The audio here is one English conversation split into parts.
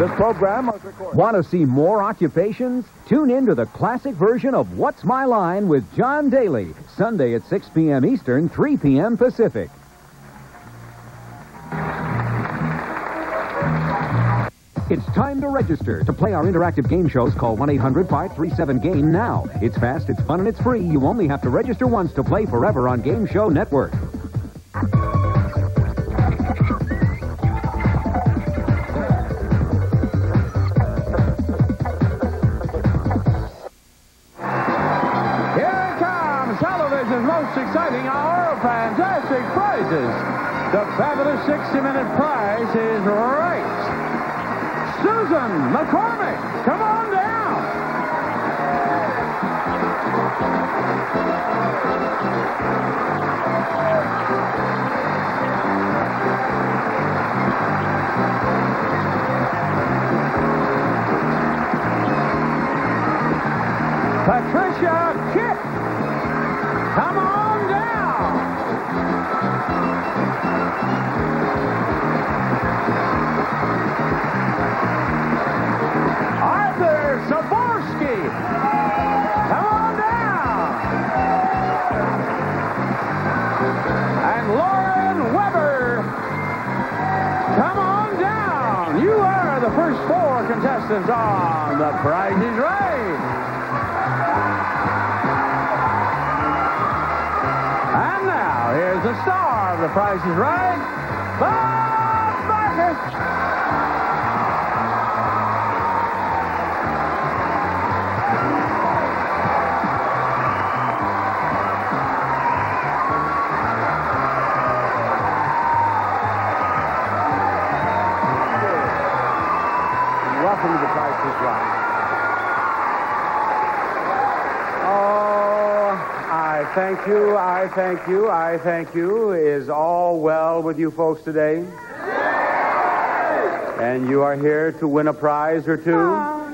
This program was recorded. Want to see more occupations? Tune in to the classic version of What's My Line with John Daly, Sunday at 6 p.m. Eastern, 3 p.m. Pacific. It's time to register. To play our interactive game shows, call 1 800 537 GAME now. It's fast, it's fun, and it's free. You only have to register once to play forever on Game Show Network. The fabulous 60-minute prize is right. Susan McCormick, come on down. Patricia first four contestants on The Price is Right. And now, here's the star of The Price is Right, Bob thank you, I thank you, I thank you. Is all well with you folks today? Yes. And you are here to win a prize or two? Oh,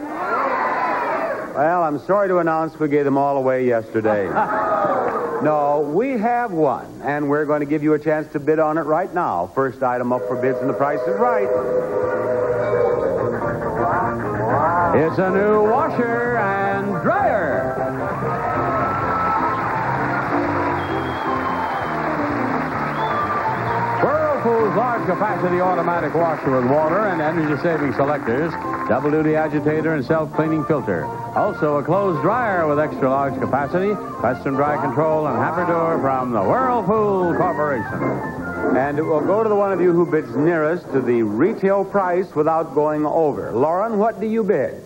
well, I'm sorry to announce we gave them all away yesterday. no, we have one, and we're going to give you a chance to bid on it right now. First item up for bids, and the price is right. It's a new washer large capacity automatic washer with water and energy saving selectors, double duty agitator, and self cleaning filter. Also, a clothes dryer with extra large capacity, custom dry control, and hamper door from the Whirlpool Corporation. And we'll go to the one of you who bids nearest to the retail price without going over. Lauren, what do you bid?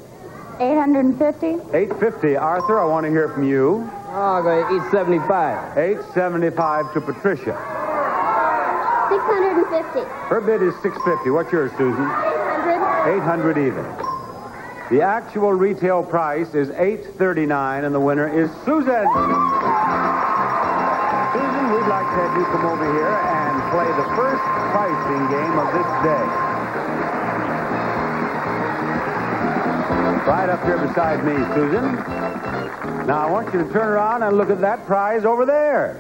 850? 850. Arthur, I want to hear from you. Oh, I'll go 875. 875 to Patricia. 650. Her bid is 650. What's yours, Susan? 800. 800 even. The actual retail price is 839 and the winner is Susan. Susan, we'd like to have you come over here and play the first pricing game of this day. Right up here beside me, Susan. Now I want you to turn around and look at that prize over there.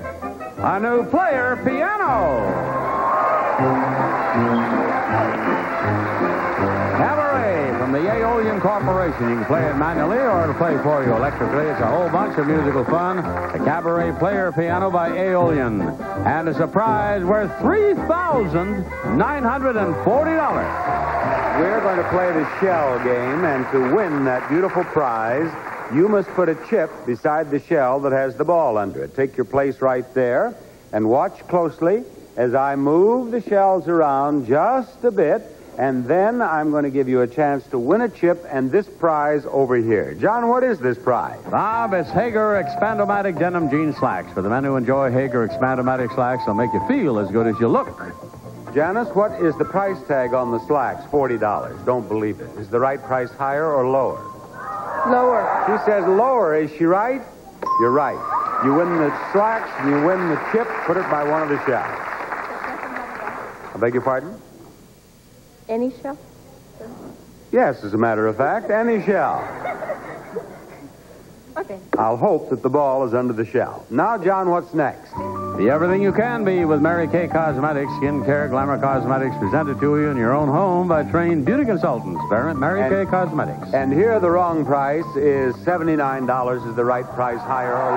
A new player piano. Cabaret from the Aeolian Corporation. You can play it manually or it'll play for you electrically. It's a whole bunch of musical fun. The Cabaret Player Piano by Aeolian. And a surprise worth $3,940. We're going to play the shell game, and to win that beautiful prize, you must put a chip beside the shell that has the ball under it. Take your place right there and watch closely as I move the shells around just a bit, and then I'm going to give you a chance to win a chip and this prize over here. John, what is this prize? Bob, it's Haggar Expandomatic Denim Jean Slacks. For the men who enjoy Haggar Expandomatic Slacks, they'll make you feel as good as you look. Janice, what is the price tag on the slacks? $40. Don't believe it. Is the right price higher or lower? Lower. She says lower. Is she right? You're right. You win the slacks and you win the chip. Put it by one of the shells. I beg your pardon? Any shell? Yes, as a matter of fact, any shell. Okay. I'll hope that the ball is under the shell. Now, John, what's next? Be everything you can be with Mary Kay Cosmetics, skincare, glamour cosmetics presented to you in your own home by trained beauty consultants. Mary And- Kay Cosmetics. And here the wrong price is $79 is the right price, higher or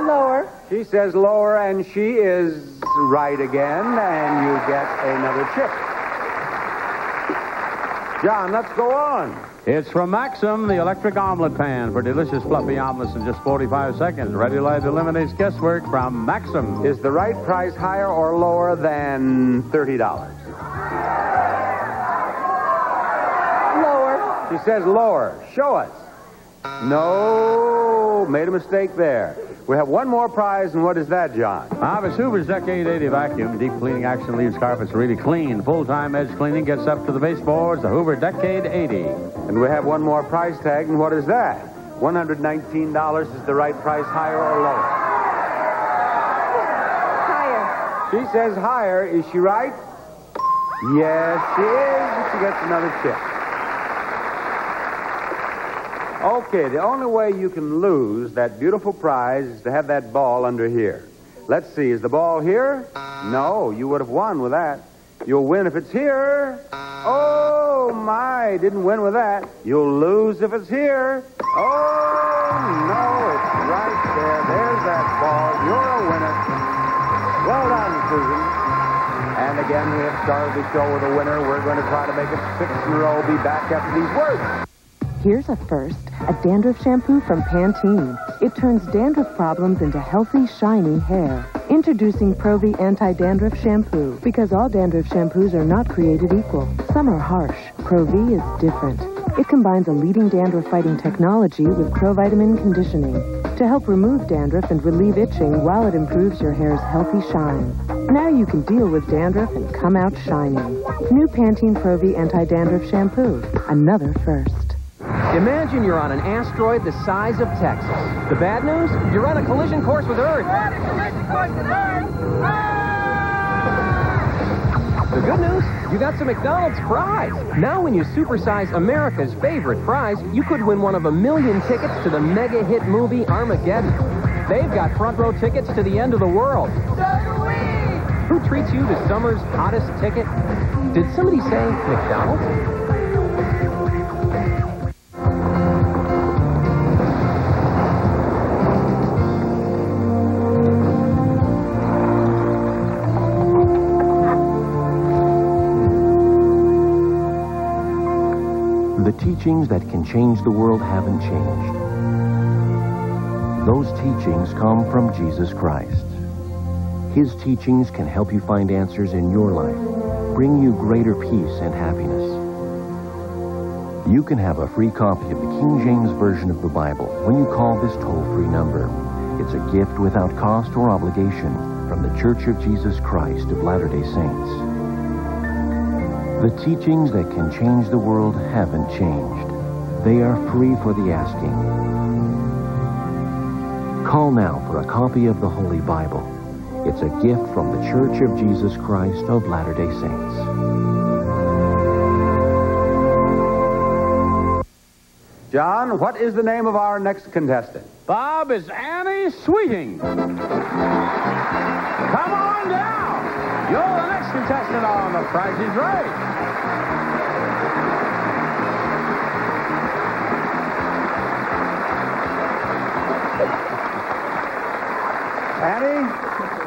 lower. Lower. She says lower, and she is right again, and you get another chip. John, let's go on. It's from Maxim, the electric omelet pan for delicious fluffy omelets in just 45 seconds. Ready Light eliminates guesswork from Maxim. Is the right price higher or lower than $30? Lower. She says lower. Show us. No, made a mistake there. We have one more prize, and what is that, John? Office Hoover's Decade 80 vacuum. Deep cleaning action leaves carpets really clean. Full-time edge cleaning gets up to the baseboards. The Hoover Decade 80. And we have one more price tag, and what is that? $119 is the right price, higher or lower? Higher. She says higher. Is she right? Yes, she is. She gets another chip. Okay, the only way you can lose that beautiful prize is to have that ball under here. Let's see, is the ball here? No, you would have won with that. You'll win if it's here. Oh, my, didn't win with that. You'll lose if it's here. Oh, no, it's right there. There's that ball. You're a winner. Well done, Susan. And again, we have started the show with a winner. We're going to try to make it six in a row. Be back after these words. Here's a first. A dandruff shampoo from Pantene. It turns dandruff problems into healthy, shiny hair. Introducing Pro-V Anti-Dandruff Shampoo. Because all dandruff shampoos are not created equal. Some are harsh. Pro-V is different. It combines a leading dandruff-fighting technology with provitamin conditioning to help remove dandruff and relieve itching while it improves your hair's healthy shine. Now you can deal with dandruff and come out shining. New Pantene Pro-V Anti-Dandruff Shampoo. Another first. Imagine you're on an asteroid the size of Texas. The bad news? You're on a collision course with Earth. The good news? You got some McDonald's fries. Now when you supersize America's favorite fries, you could win one of a million tickets to the mega hit movie Armageddon. They've got front row tickets to the end of the world. Who treats you to summer's hottest ticket? Did somebody say McDonald's? Teachings that can change the world haven't changed. Those teachings come from Jesus Christ. His teachings can help you find answers in your life, bring you greater peace and happiness. You can have a free copy of the King James Version of the Bible when you call this toll-free number. It's a gift without cost or obligation from the Church of Jesus Christ of Latter-day Saints. The teachings that can change the world haven't changed. They are free for the asking. Call now for a copy of the Holy Bible. It's a gift from the Church of Jesus Christ of Latter-day Saints. John, what is the name of our next contestant? Bob is Annie Sweeting. Come on down. You're the next contestant on The Price is Right.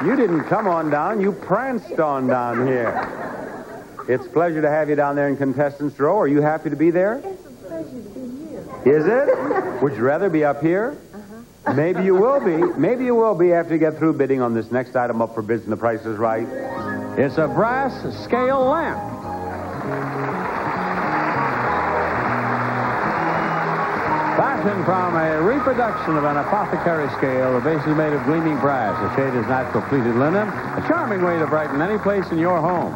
You didn't come on down. You pranced on down here. It's a pleasure to have you down there in contestants row. Are you happy to be there? It's a pleasure to be here. Is it? Would you rather be up here? Uh-huh. Maybe you will be. Maybe you will be after you get through bidding on this next item up for bids and the price is right. It's a brass scale lamp. Fashioned from a reproduction of an apothecary scale, the base is made of gleaming brass. The shade is natural pleated linen. A charming way to brighten any place in your home.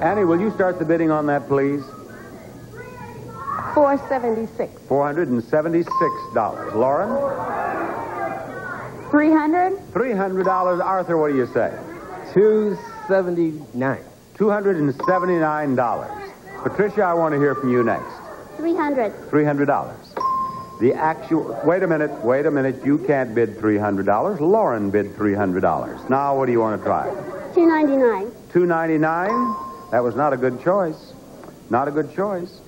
Annie, will you start the bidding on that, please? 476. $476. Lauren? 300? $300. Arthur, what do you say? 279. $279. Patricia, I want to hear from you next. 300. $300. The actual. Wait a minute. Wait a minute. You can't bid $300. Lauren bid $300. Now, what do you want to try? Two ninety nine. Two ninety nine. That was not a good choice. Not a good choice.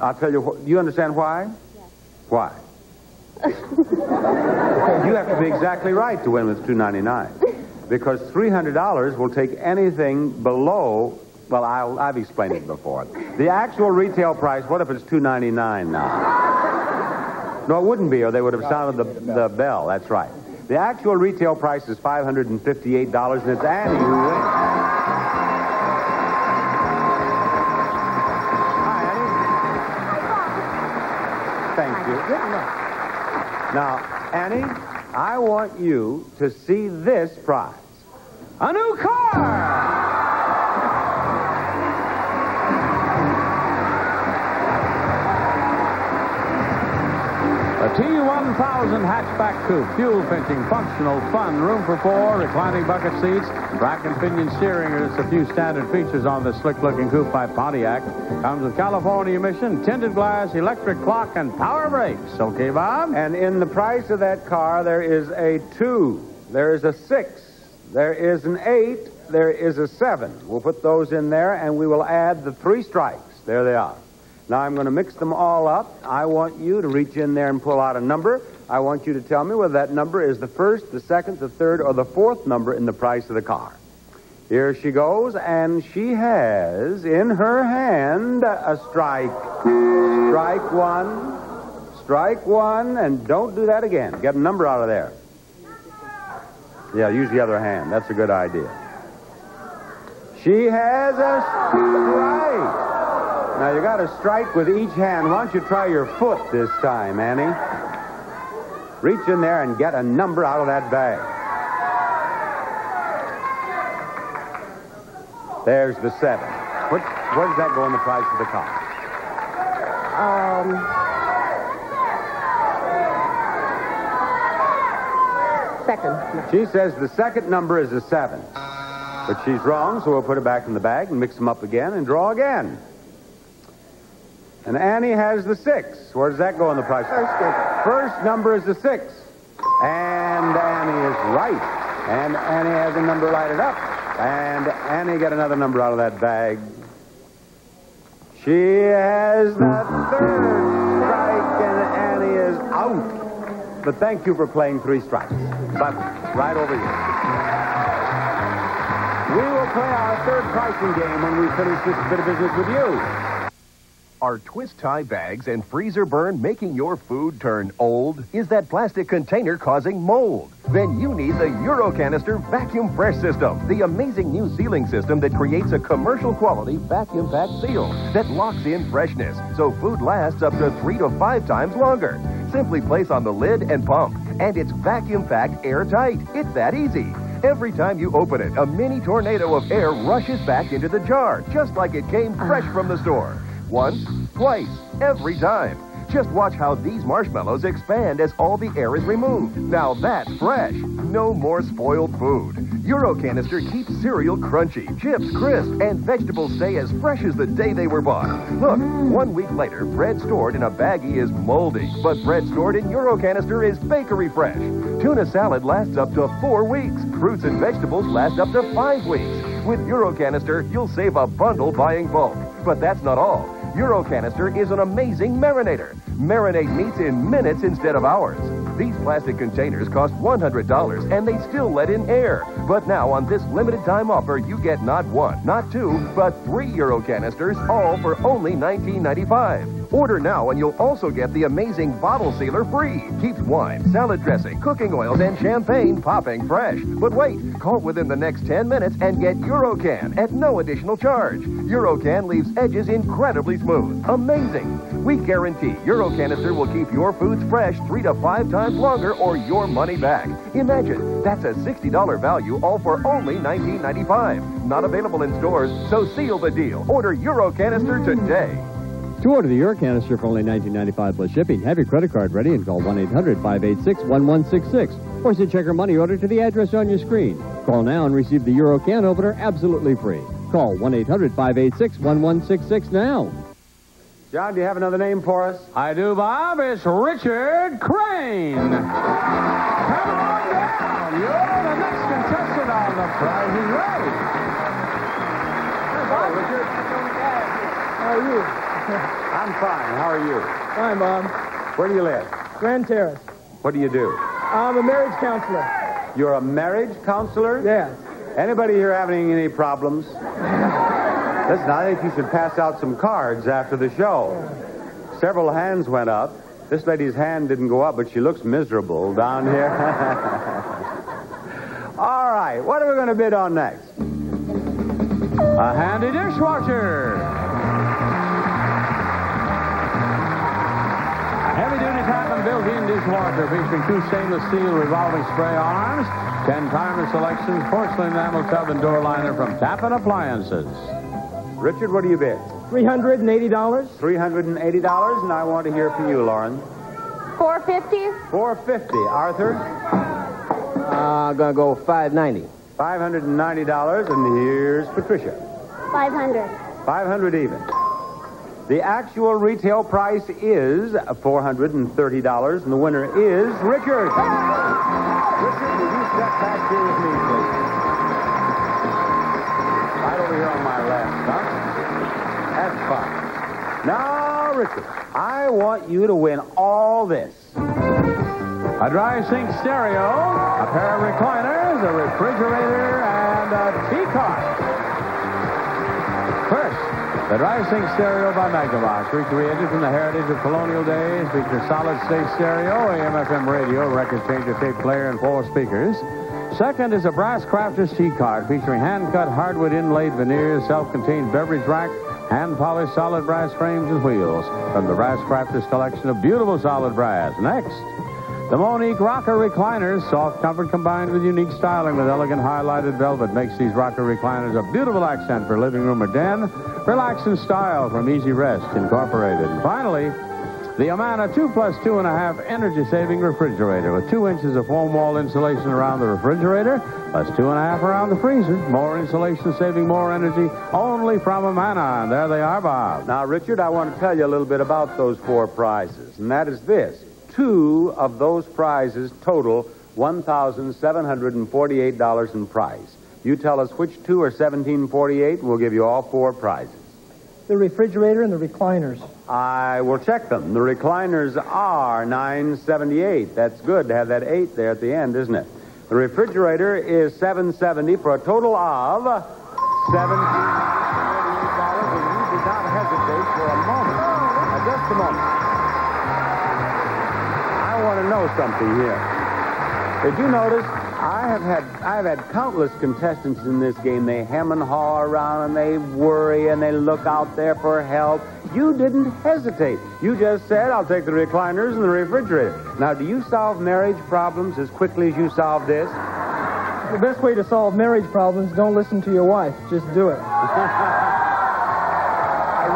I'll tell you. Wh- you understand why? Yes. Why? you have to be exactly right to win with two ninety nine, because three hundred dollars will take anything below. Well, I'll, I've explained it before. The actual retail price. What if it's two ninety nine now? No, it wouldn't be, or they would have sounded the, the bell. That's right. The actual retail price is five hundred and fifty-eight dollars, and it's Annie who wins. Hi, Annie. Thank you. Now, Annie, I want you to see this prize. A new car! T1000 hatchback coupe, fuel pinching, functional, fun, room for four, reclining bucket seats, rack and pinion steering are just a few standard features on this slick-looking coupe by Pontiac. Comes with California emission, tinted glass, electric clock, and power brakes. Okay, Bob? And in the price of that car, there is a two, there is a six, there is an eight, there is a seven. We'll put those in there, and we will add the three strikes. There they are. Now I'm going to mix them all up. I want you to reach in there and pull out a number. I want you to tell me whether that number is the first, the second, the third, or the fourth number in the price of the car. Here she goes, and she has in her hand a strike. Strike one, strike one, and don't do that again. Get a number out of there. Yeah, use the other hand. That's a good idea. She has a strike. Now, you got to strike with each hand. Why don't you try your foot this time, Annie? Reach in there and get a number out of that bag. There's the seven. What, where does that go in the price of the car? Um. Second. She says the second number is a seven. But she's wrong, so we'll put it back in the bag and mix them up again and draw again. And Annie has the six. Where does that go in the price? First number. First number is the six. And Annie is right. And Annie has a number lighted up. And Annie got another number out of that bag. She has the third strike, and Annie is out. But thank you for playing three strikes. But right over here. We will play our third pricing game when we finish this bit of business with you. Are twist tie bags and freezer burn making your food turn old? Is that plastic container causing mold? Then you need the Eurocanister Vacuum Fresh System, the amazing new sealing system that creates a commercial quality vacuum packed seal that locks in freshness so food lasts up to three to five times longer. Simply place on the lid and pump, and it's vacuum packed airtight. It's that easy. Every time you open it, a mini tornado of air rushes back into the jar, just like it came fresh from the store. Once, twice, every time. Just watch how these marshmallows expand as all the air is removed. Now that's fresh. No more spoiled food. Eurocanister keeps cereal crunchy, chips crisp, and vegetables stay as fresh as the day they were bought. Look, one week later, bread stored in a baggie is moldy, but bread stored in Eurocanister is bakery fresh. Tuna salad lasts up to four weeks. Fruits and vegetables last up to five weeks. With Eurocanister, you'll save a bundle buying bulk. But that's not all. Eurocanister is an amazing marinator. Marinate meats in minutes instead of hours. These plastic containers cost $100 and they still let in air. But now on this limited time offer, you get not one, not two, but three Euro canisters, all for only $19.95. Order now and you'll also get the amazing bottle sealer free. Keeps wine, salad dressing, cooking oils, and champagne popping fresh. But wait, call within the next 10 minutes and get Eurocan at no additional charge. Eurocan leaves edges incredibly smooth. Amazing. We guarantee Eurocanister will keep your foods fresh three to five times longer or your money back. Imagine, that's a $60 value all for only $19.95. Not available in stores, so seal the deal. Order Eurocanister today. To order the Eurocanister for only $19.95 plus shipping, have your credit card ready and call 1-800-586-1166. Or send check or money order to the address on your screen. Call now and receive the Euro can opener absolutely free. Call 1-800-586-1166 now. John, do you have another name for us? I do, Bob. It's Richard Crane. Come on down. You're the next contestant on The Price is Right. Hello, Richard. How are you? I'm fine. How are you? Fine, Bob. Where do you live? Grand Terrace. What do you do? I'm a marriage counselor. You're a marriage counselor? Yes. Anybody here having any problems? Listen, I think you should pass out some cards after the show. Several hands went up. This lady's hand didn't go up, but she looks miserable down here. All right, what are we going to bid on next? A handy dishwasher. Built-in dishwasher featuring two stainless steel revolving spray arms, ten timer selections, porcelain enamel tub and door liner from Tappan Appliances. Richard, what do you bid? $380. $380, and I want to hear from you, Lauren. 450 450 Arthur? Uh, I'm going to go 590 $590, and here's Patricia. 500 500 even. The actual retail price is $430, and the winner is Richard. Richard, will you step back here with me, please? Right over here on my left, huh? That's fine. Now, Richard, I want you to win all this. A dry sink stereo, a pair of recliners, a refrigerator, and a tea cart. First, the dry stereo by Megavox, recreated from the heritage of colonial days, features solid-state stereo, AM/FM radio, record changer, tape player, and four speakers. Second is a brass crafter's tea cart featuring hand-cut hardwood inlaid veneers, self-contained beverage rack, hand-polished solid brass frames and wheels from the Brass Crafters collection of beautiful solid brass. Next, the Monique Rocker recliners, soft comfort combined with unique styling with elegant highlighted velvet makes these rocker recliners a beautiful accent for living room or den. Relax in style from Easy Rest Incorporated. And finally, the Amana 2 plus 2.5 energy saving refrigerator with 2 inches of foam wall insulation around the refrigerator plus 2.5 around the freezer. More insulation saving more energy only from Amana. And there they are, Bob. Now, Richard, I want to tell you a little bit about those four prizes, and that is this. Two of those prizes total $1,748 in price. You tell us which two are 1748, and we'll give you all four prizes. The refrigerator and the recliners. I will check them. The recliners are 978. That's good to have that 8 there at the end, isn't it? The refrigerator is 770 for a total of $1748. And you did not hesitate for a moment. Now, just a moment. I want to know something here. Did you notice? I have had I've had countless contestants in this game. They hem and haw around and they worry and they look out there for help. You didn't hesitate. You just said, "I'll take the recliners and the refrigerator." Now, do you solve marriage problems as quickly as you solve this? The best way to solve marriage problems, don't listen to your wife. Just do it. I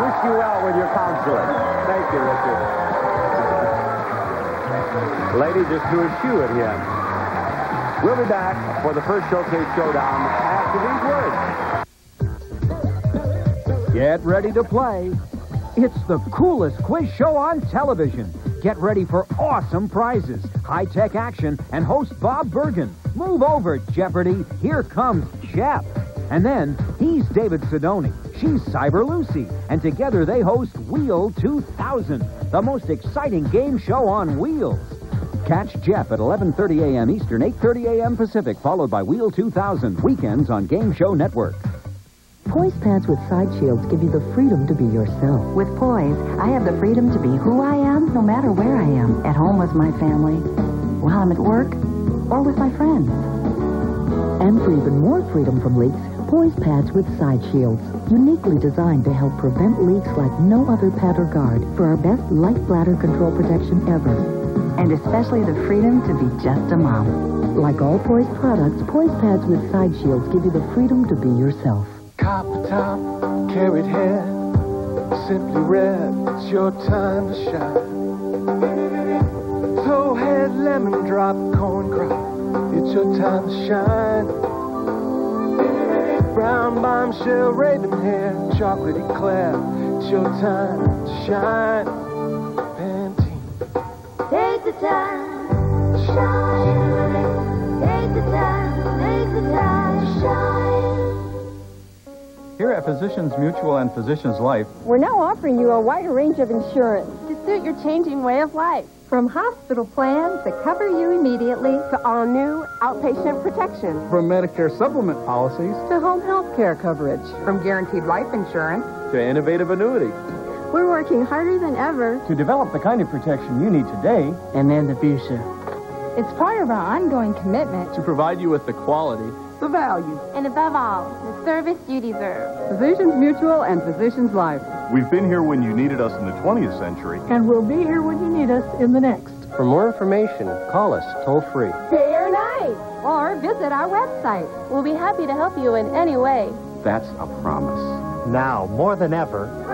wish you well with your counseling. Thank you, Richard. Lady just threw a shoe at him. We'll be back for the first Showcase Showdown after these words. Get ready to play. It's the coolest quiz show on television. Get ready for awesome prizes, high tech action, and host Bob Bergen. Move over, Jeopardy. Here comes Jep. And then he's David Sidoni. She's Cyber Lucy. And together they host Wheel 2000, the most exciting game show on wheels. Catch Jep at 11:30 a.m. Eastern, 8:30 a.m. Pacific, followed by Wheel 2000 weekends on Game Show Network. Poise pads with side shields give you the freedom to be yourself. With Poise, I have the freedom to be who I am, no matter where I am. At home with my family, while I'm at work, or with my friends. And for even more freedom from leaks, Poise pads with side shields. Uniquely designed to help prevent leaks like no other pad or guard for our best light bladder control protection ever. And especially the freedom to be just a mom. Like all Poise products, Poise pads with side shields give you the freedom to be yourself. Copper top, carrot hair, simply red, it's your time to shine. Towhead, lemon drop, corn crop, it's your time to shine. Brown bombshell, raven hair, chocolate eclair, It's your time to shine. Here at Physicians Mutual and Physicians Life, We're now offering you a wider range of insurance to suit your changing way of life. From hospital plans that cover you immediately to all new outpatient protection. from Medicare supplement policies to home health care coverage. From guaranteed life insurance to innovative annuities, We're working harder than ever to develop the kind of protection you need today and in the future. It's part of our ongoing commitment to provide you with the quality, The value. and above all, the service you deserve. Physicians Mutual and Physicians Life. We've been here when you needed us in the 20th century. And we'll be here when you need us in the next. For more information, call us toll free. Day or night. Or visit our website. We'll be happy to help you in any way. that's a promise. Now, more than ever,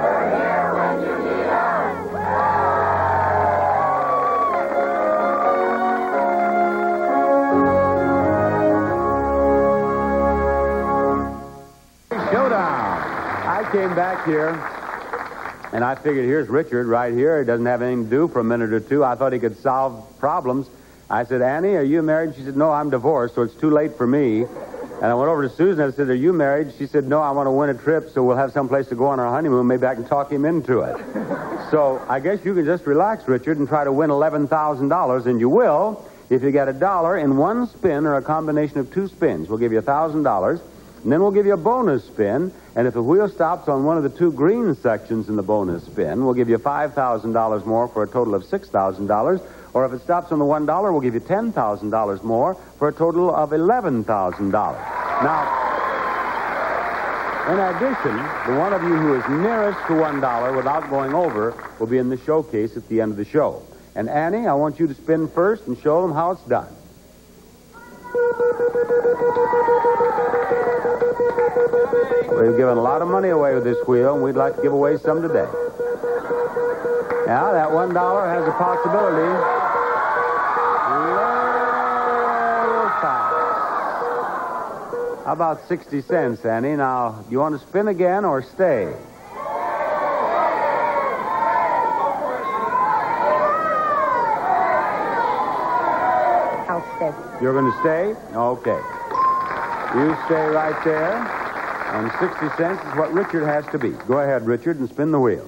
came back here, and I figured here's Richard right here. He doesn't have anything to do for a minute or two. I thought he could solve problems. I said, Annie, are you married? She said, No, I'm divorced, so it's too late for me. And I went over to Susan and I said, Are you married? She said, No, I want to win a trip, so we'll have some place to go on our honeymoon. Maybe I can talk him into it. so I guess you can just relax, Richard, and try to win $11,000, and you will if you get a dollar in one spin or a combination of two spins. We'll give you $1,000. And then we'll give you a bonus spin. And if the wheel stops on one of the two green sections in the bonus spin, we'll give you $5,000 more for a total of $6,000. Or if it stops on the $1, we'll give you $10,000 more for a total of $11,000. Now, in addition, the one of you who is nearest to $1 without going over will be in the showcase at the end of the show. And Annie, I want you to spin first and show them how it's done. We've given a lot of money away with this wheel, and we'd like to give away some today. Now, that one dollar has a possibility. Little. How about 60 cents, Annie? Now, do you want to spin again or stay? I'll stay. You're going to stay? Okay. You stay right there. And 60 cents is what Richard has to beat. Go ahead, Richard, and spin the wheel.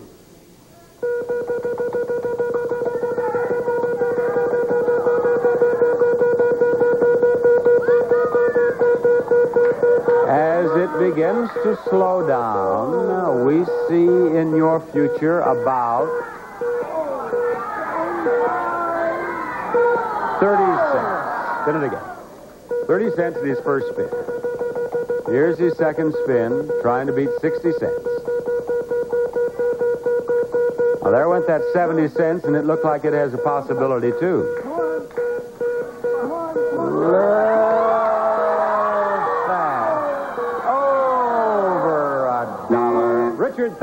To slow down, we see in your future about 30 cents. Spin it again. 30 cents in his first spin. Here's his second spin, trying to beat 60 cents. Now, there went that 70 cents, and it looked like it has a possibility, too.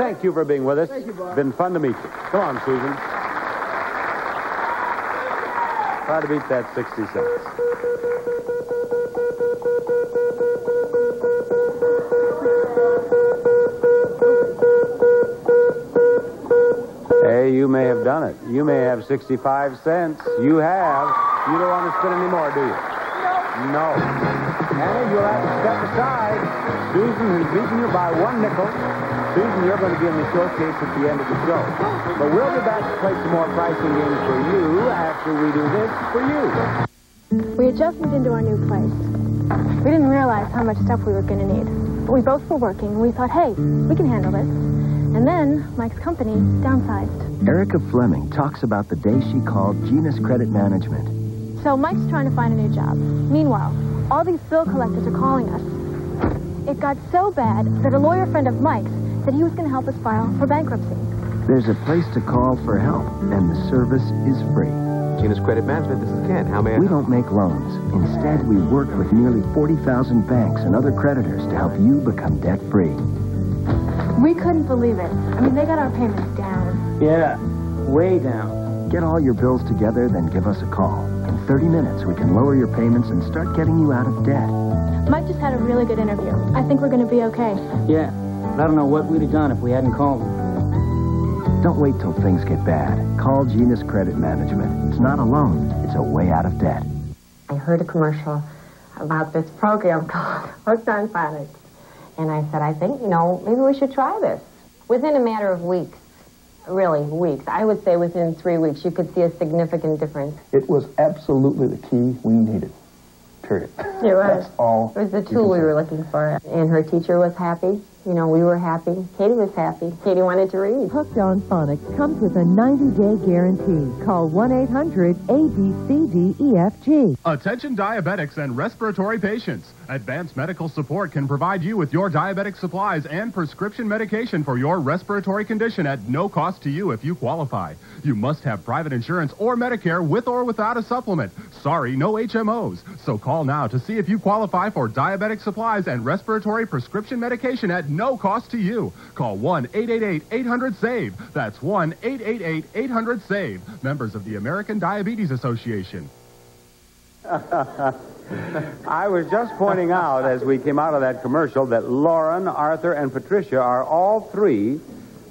Thank you for being with us. Thank you, Bob. Been fun to meet you. Come on, Susan. Try to beat that 60 cents. Hey, you may have done it. You may have 65 cents. You have. You don't want to spin any more, do you? No. Annie, you'll have to step aside. Susan has beaten you by one nickel. Susan, you're going to be in the showcase at the end of the show. But we'll be back to play some more pricing games for you after we do this for you. We had just moved into our new place. We didn't realize how much stuff we were going to need. But we both were working, and we thought, hey, we can handle this. And then Mike's company downsized. Erica Fleming talks about the day she called Genus Credit Management. So Mike's trying to find a new job. Meanwhile, all these bill collectors are calling us. It got so bad that a lawyer friend of Mike's said he was going to help us file for bankruptcy. There's a place to call for help, and the service is free. Genus Credit Management, this is Ken. How may I We don't make loans. Instead, we work with nearly 40,000 banks and other creditors to help you become debt-free. We couldn't believe it. I mean, they got our payments down. Yeah, way down. Get all your bills together, then give us a call. In 30 minutes, we can lower your payments and start getting you out of debt. Mike just had a really good interview. I think we're going to be okay. Yeah, but I don't know what we'd have done if we hadn't called him. Don't wait till things get bad. Call Genus Credit Management. It's not a loan. It's a way out of debt. I heard a commercial about this program called Hooked on Phonics. And I said, I think, you know, maybe we should try this. Within a matter of weeks, really weeks, I would say within three weeks, you could see a significant difference. It was absolutely the key we needed. Period. It was. That's all. It was the tool we were looking for. And her teacher was happy. You know, we were happy. Katie was happy. Katie wanted to read. Hooked on Phonics comes with a 90-day guarantee. Call 1-800-ABCDEFG. Attention diabetics and respiratory patients. Advanced Medical Support can provide you with your diabetic supplies and prescription medication for your respiratory condition at no cost to you if you qualify. You must have private insurance or Medicare with or without a supplement. Sorry, no HMOs. So call now to see if you qualify for diabetic supplies and respiratory prescription medication at no cost to you. Call 1-888-800-SAVE. That's 1-888-800-SAVE. Members of the American Diabetes Association. I was just pointing out as we came out of that commercial that Lauren, Arthur, and Patricia are all three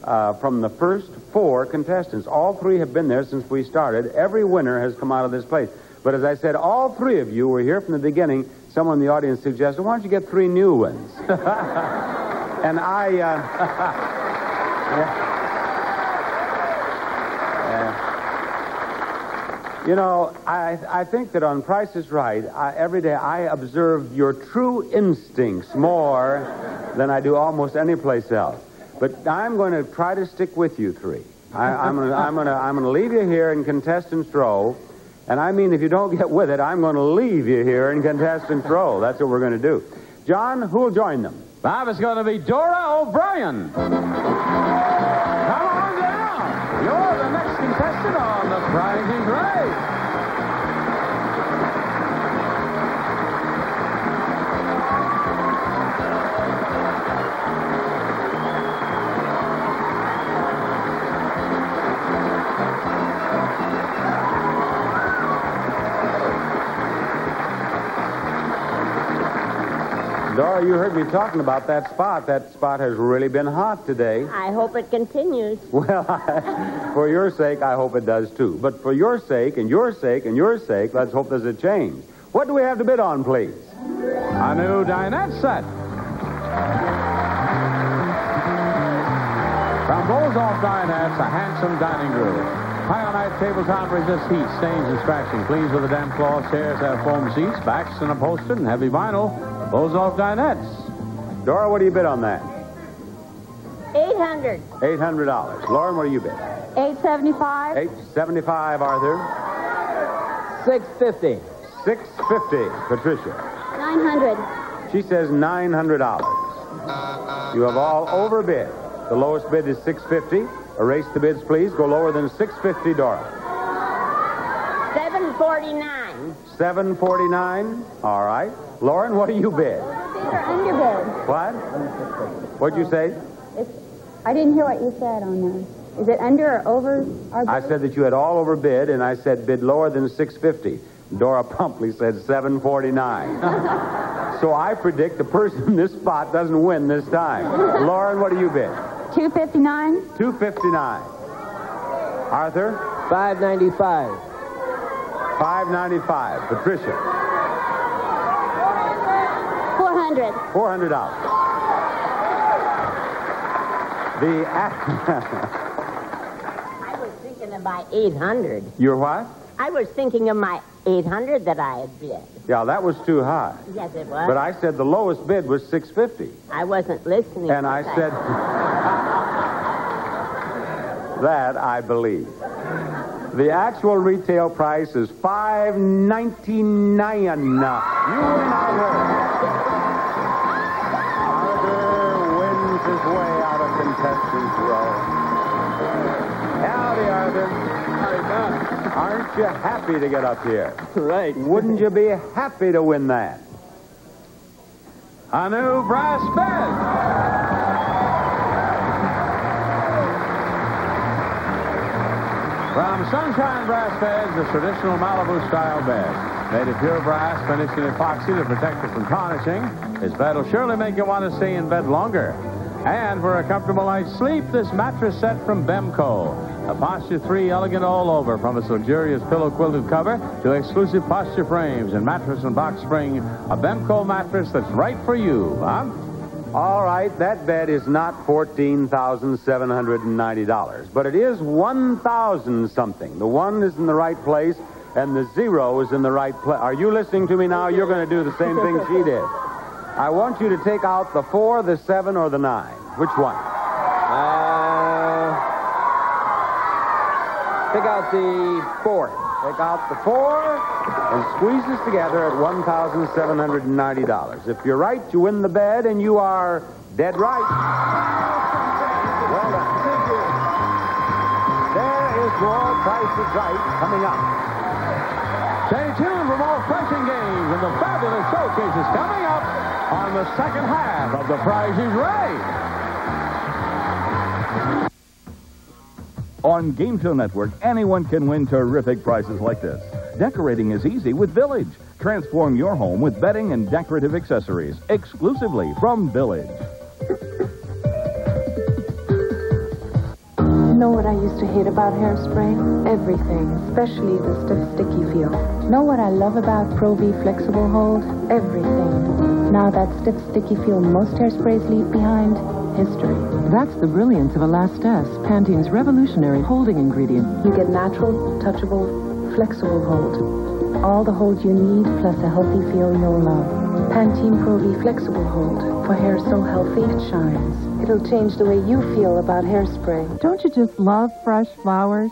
uh, from the first four contestants. All three have been there since we started. Every winner has come out of this place. But as I said, all three of you were here from the beginning. Someone in the audience suggested, why don't you get three new ones? and I. Uh, You know, I, I think that on Price is Right, I, every day I observe your true instincts more than I do almost any place else. But I'm going to try to stick with you three. I, I'm going to I'm going to I'm going to leave you here in contestants row, and I mean if you don't get with it, I'm going to leave you here in contestants row. That's what we're going to do. John, who will join them? Bob is going to be Dora O'Brien. On The Price is Right. Dora, you heard me talking about that spot. That spot has really been hot today. I hope it continues. Well, I, for your sake, I hope it does too. But for your sake, and your sake, and your sake, let's hope there's a change. What do we have to bid on, please? A new dinette set. From Bowles-Off Dinettes, a handsome dining room. Pionite tabletop resists heat, stains, and scratching. Cleans with a damp cloth. Chairs have foam seats, backs and upholstered, and heavy vinyl. Bowles-Off Dinettes. Dora, what do you bid on that? 800. $800. Lauren, what do you bid? 875. 875 Arthur. 650. 650 Patricia. 900. She says $900. You have all overbid. The lowest bid is 650. Erase the bids, please. Go lower than 650, Dora. 749. 749. All right. Lauren, what do you bid? They're underbid. What? What'd you say? It's, I didn't hear what you said on there. Is it under or over our I said that you had all overbid, and I said bid lower than 650. Dora promptly said 749. so I predict the person in this spot doesn't win this time. Lauren, what do you bid? 259? 259. Arthur? 595. 595. Patricia? 400. $400. The I was thinking of my 800. Your what? I was thinking of my 800 that I had bid. Yeah, that was too high. Yes, it was. But I said the lowest bid was 650. I wasn't listening. And I said that I believe. The actual retail price is five ninety nine. You win Arthur. Out of contestants row. Howdy, Arthur. Aren't you happy to get up here? Right. Wouldn't you be happy to win that? A new brass bed. From Sunshine Brass Beds, the traditional Malibu style bed. Made of pure brass, finished in epoxy to protect it from tarnishing. This bed will surely make you want to stay in bed longer. And for a comfortable night's sleep, this mattress set from Bemco. A Posture 3 elegant all over from its luxurious pillow quilted cover to exclusive posture frames and mattress and box spring. A Bemco mattress that's right for you, huh? All right, that bed is not $14,790, but it is 1,000 something. The one is in the right place, and the zero is in the right place. Are you listening to me now? You're going to do the same thing she did. I want you to take out the four, the seven, or the nine. Which one? Uh, take out the four. Take out the four and squeeze this together at $1,790. If you're right, you win the bed, and you are dead right. Well done. There is more Price is Right coming up. Stay tuned for more pressing games and the fabulous showcases coming up on the second half of The Price is Right. On Game Show Network, anyone can win terrific prizes like this. Decorating is easy with Village. Transform your home with bedding and decorative accessories exclusively from Village. Know what I used to hate about hairspray? Everything, especially the stiff, sticky feel. Know what I love about Pro-V Flexible Hold? Everything. Now that stiff, sticky feel most hairsprays leave behind? History. That's the brilliance of Elastesse, Pantene's revolutionary holding ingredient. You get natural, touchable, flexible hold. All the hold you need, plus a healthy feel you'll love. Pantene Pro-V Flexible Hold. For hair so healthy it shines. It'll change the way you feel about hairspray. Don't you just love fresh flowers?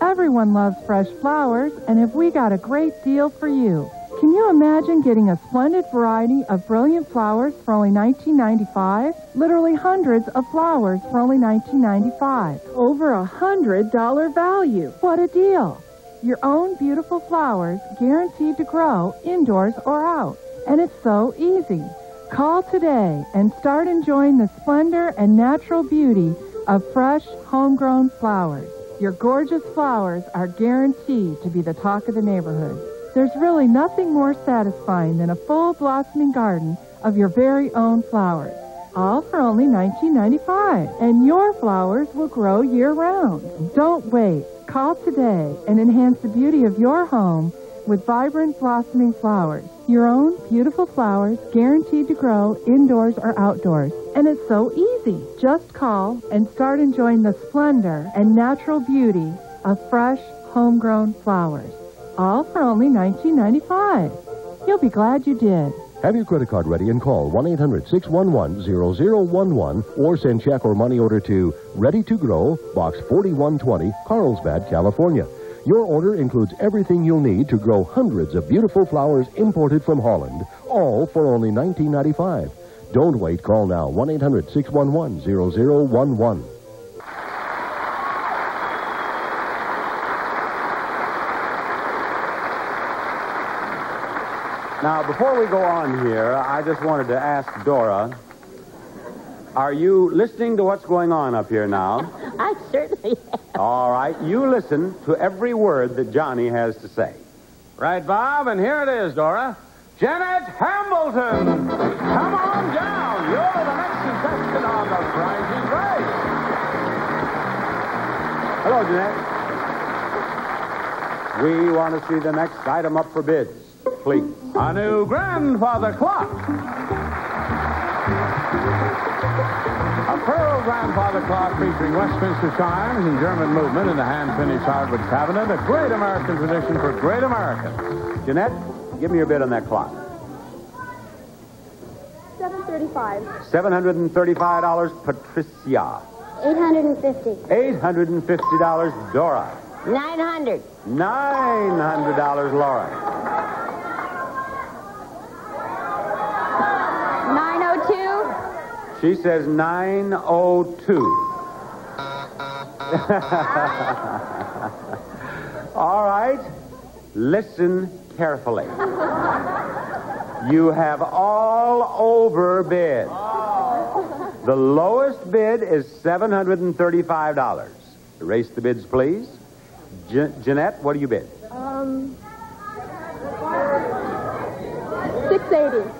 Everyone loves fresh flowers, and have we got a great deal for you? Can you imagine getting a splendid variety of brilliant flowers for only $19.95? Literally hundreds of flowers for only $19.95. Over a hundred dollar value. What a deal! Your own beautiful flowers guaranteed to grow indoors or out. And it's so easy. Call today and start enjoying the splendor and natural beauty of fresh, homegrown flowers. Your gorgeous flowers are guaranteed to be the talk of the neighborhood. There's really nothing more satisfying than a full blossoming garden of your very own flowers. All for only $19.95. And your flowers will grow year round. Don't wait. Call today and enhance the beauty of your home with vibrant blossoming flowers. Your own beautiful flowers guaranteed to grow indoors or outdoors. And it's so easy. Just call and start enjoying the splendor and natural beauty of fresh, homegrown flowers. All for only $19.95. You'll be glad you did. Have your credit card ready and call 1 800 611 0011 or send check or money order to Ready to Grow, Box 4120, Carlsbad, California. Your order includes everything you'll need to grow hundreds of beautiful flowers imported from Holland, all for only $19.95. Don't wait. Call now 1 800 611 0011. Now, before we go on here, I just wanted to ask Dora, are you listening to what's going on up here now? I certainly am. All right, you listen to every word that Johnny has to say. Right, Bob, and here it is, Dora. Janet Hambleton! Come on down. You're the next contestant on The Price is Right. Hello, Janet. We want to see the next item up for bids. Please. A new grandfather clock. A pearl grandfather clock featuring Westminster chimes and German movement in a hand-finished hardwood cabinet. A great American tradition for great Americans. Jeanette, give me your bid on that clock. 735. $735, Patricia. 850. $850, Dora. 900. $900, Laura. 902. She says 902. All right. Listen carefully. You have all overbid. The lowest bid is $735. Erase the bids, please. Je- Jeanette, what do you bid? Um, 680.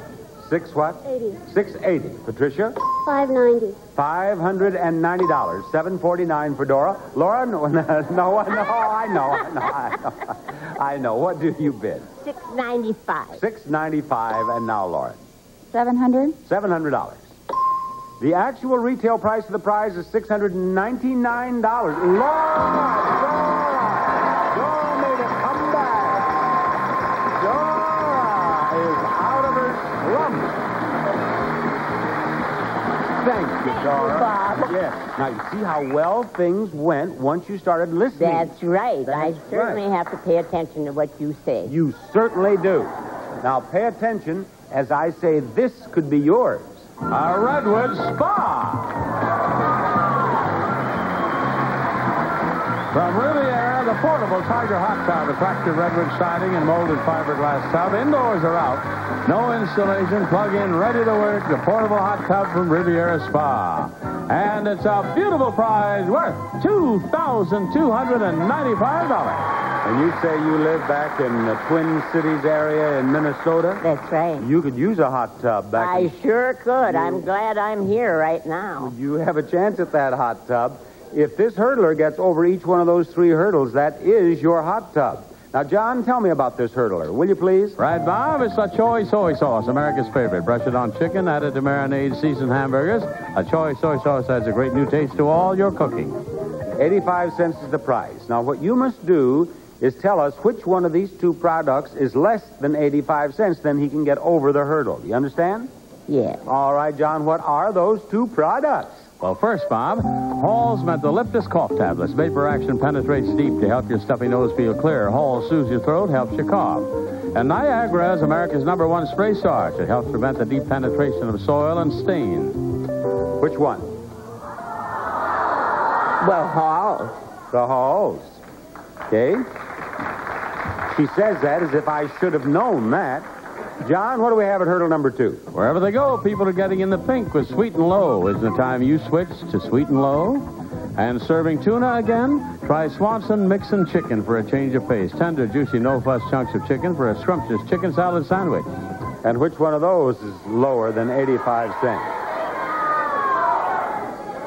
Six what? 80. 680. Patricia? 590. $590. 749 for Dora. Laura? No, no, no, I know, I know, I know, I know. I know. What do you bid? 695. 695 and now Lauren. 700. $700. The actual retail price of the prize is $699. Laura! Thank. Bob. Yes. Now, you see how well things went once you started listening. That's right. I certainly right. have to pay attention to what you say. You certainly do. Now, pay attention as I say this could be yours. A Redwood Spa. From Riviera, the portable Tiger hot tub, attractive redwood siding and molded fiberglass tub. Indoors or out. No installation. Plug in, ready to work. The portable hot tub from Riviera Spa. And it's a beautiful prize worth $2,295. And you say you live back in the Twin Cities area in Minnesota? That's right. You could use a hot tub back I in... sure could. I'm glad I'm here right now. You have a chance at that hot tub. If this hurdler gets over each one of those three hurdles, that is your hot tub. Now, John, tell me about this hurdler, will you please? Right, Bob? It's a Choi soy sauce, America's favorite. Brush it on chicken, add it to marinade, seasoned hamburgers. La Choy soy sauce adds a great new taste to all your cooking. 85 cents is the price. Now, what you must do is tell us which one of these two products is less than 85 cents, then he can get over the hurdle. You understand? Yes. All right, John, what are those two products? Well, first, Bob, Hall's Mentholyptus cough tablets. Vapor action penetrates deep to help your stuffy nose feel clear. Hall soothes your throat, helps you cough. And Niagara is America's number one spray starch. It helps prevent the deep penetration of soil and stain. Which one? Well, Hall. The Halls. Okay. She says that as if I should have known that. John, what do we have at hurdle number two? Wherever they go, people are getting in the pink with Sweet and Low. Isn't it time you switched to Sweet and Low? And serving tuna again? Try Swanson Mixin' Chicken for a change of pace. Tender, juicy, no-fuss chunks of chicken for a scrumptious chicken salad sandwich. And which one of those is lower than 85 cents?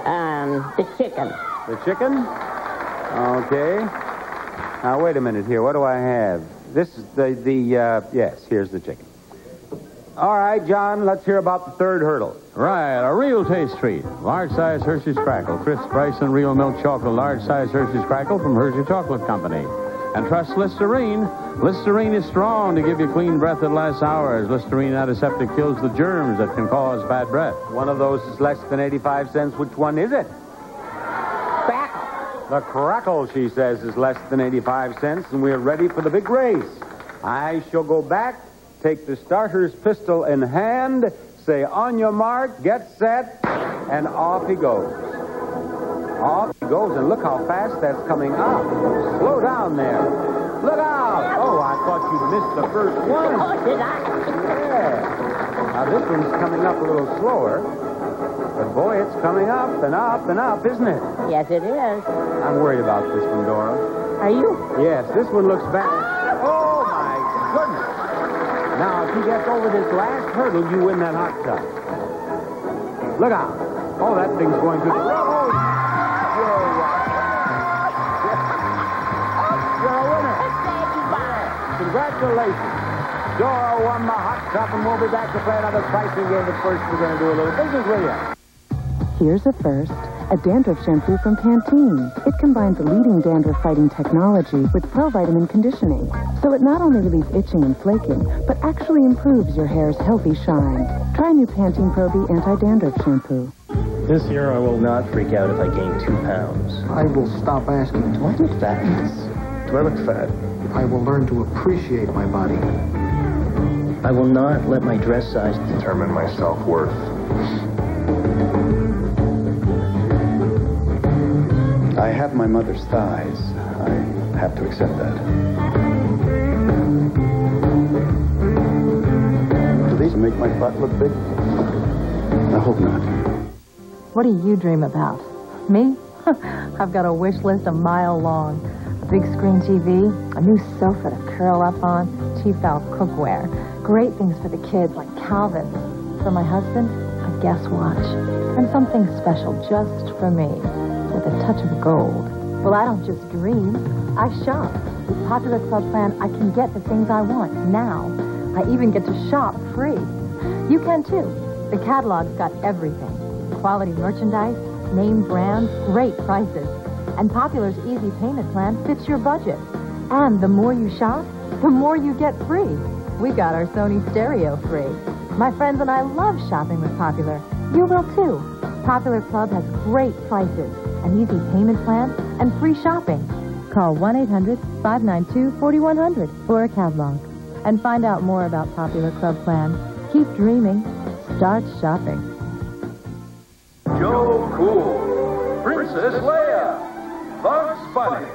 Um, the chicken. The chicken? Okay. Now, wait a minute here. What do I have? This is the, the uh, yes, here's the chicken. All right, John, let's hear about the third hurdle. Right, a real taste treat. Large size Hershey's Krackel. Crisp Price and real milk chocolate. Large size Hershey's Krackel from Hershey Chocolate Company. And trust Listerine. Listerine is strong to give you clean breath that lasts hours. Listerine antiseptic kills the germs that can cause bad breath. One of those is less than 85 cents. Which one is it? Krackel. The crackle, she says, is less than 85 cents, and we're ready for the big race. I shall go back, take the starter's pistol in hand, say, on your mark, get set, and off he goes. Off he goes, and look how fast that's coming up. Slow down there. Look out! Oh, I thought you'd missed the first oh, one. Oh, did I? Yeah. Now, this one's coming up a little slower. But boy, it's coming up and up and up, isn't it? Yes, it is. I'm worried about this one, Dora. Are you? Yes, this one looks bad. Goodness. Now, gets over this last hurdle, you win that hot tub. Look out. Oh, that thing's going through the... Oh, you're a winner. Congratulations. Dora won the hot cup, and we'll be back to play another pricing game. But first, we're going to do a little business with you. Here's a first. A dandruff shampoo from Pantene. It combines leading dandruff fighting technology with pro vitamin conditioning. So it not only relieves itching and flaking, but actually improves your hair's healthy shine. Try new Pantene Pro-V anti-dandruff shampoo. This year I will not freak out if I gain two pounds. I will stop asking, do I look fat? Do I look fat? I will learn to appreciate my body. I will not let my dress size determine my self-worth. I have my mother's thighs. I have to accept that. Do these make my butt look big? I hope not. What do you dream about? Me? I've got a wish list a mile long. A big screen TV, a new sofa to curl up on, cheap out cookware, great things for the kids like Calvin, for my husband, a guess watch, and something special just for me, with a touch of gold. Well, I don't just dream. I shop. With Popular Club Plan, I can get the things I want now. I even get to shop free. You can too. The catalog's got everything. Quality merchandise, name brands, great prices. And Popular's easy payment plan fits your budget. And the more you shop, the more you get free. We got our Sony stereo free. My friends and I love shopping with Popular. You will too. Popular Club has great prices, an easy payment plan, and free shopping. Call 1-800-592-4100 for a catalog. And find out more about Popular Club Plan. Keep dreaming. Start shopping. Joe Cool, Princess Leia, Bugs Bunny.